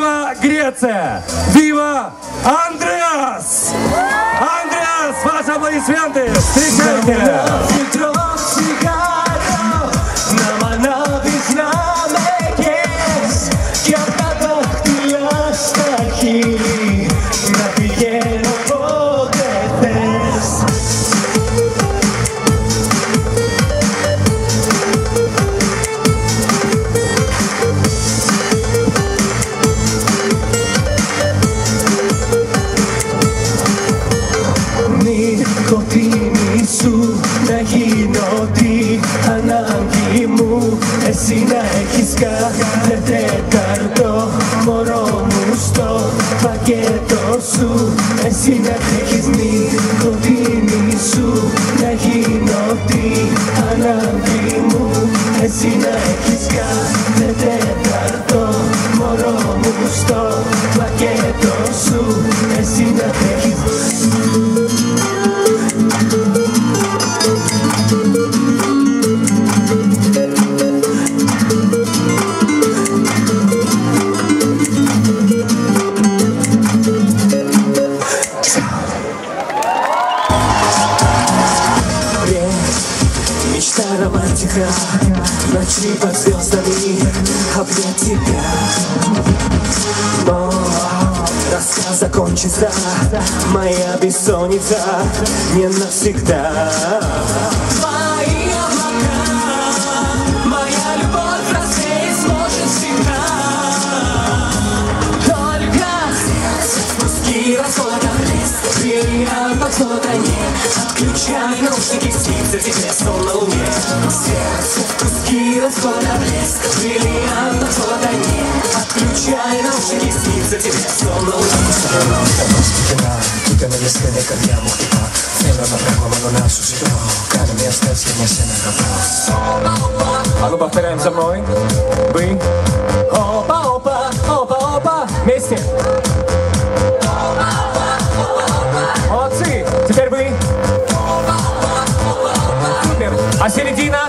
Вива Греция! Вива Андреас! Андреас, ваши аплодисменты! Встречайте! Έχεις κάθε τέταρτο μωρό μου στο πακέτο σου. Εσύ να έχεις νοικοτήμη σου να γίνω τι ανάγκη μου. Εσύ να έχεις κάθε τέταρτο μωρό μου στο романтика Ночи под звездами Обнять тебя. Но рассказ закончится Моя бессонница Не навсегда Сериалы по фотоне Отключай наушники, снится тебе сон на луне. Сердце в куски расхода блеск. Бриллиант под фотоне Отключай наушники, снится тебе сон на луне. Тебя искали, как я мог и так Цель направлена на нашу судьбу Каждое место, все вместе на вопрос А ну повторяем за мной. Вы. Опа, опа, опа, опа. Вместе. А середина?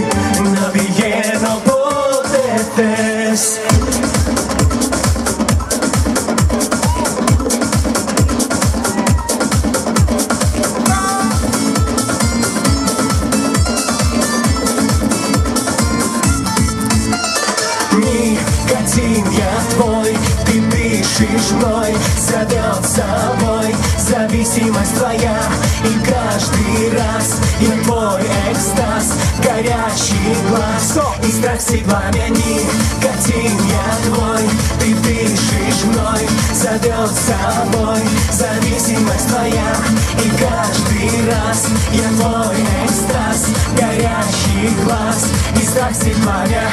мной Зовет собой зависимость твоя И каждый раз я твой экстаз. Горящий глаз и страсти пламя Никотин я твой, ты дышишь мной Зовет собой зависимость твоя И каждый раз я твой экстаз. Горящий глаз и страсти пламя